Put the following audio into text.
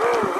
Woo!